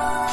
Oh,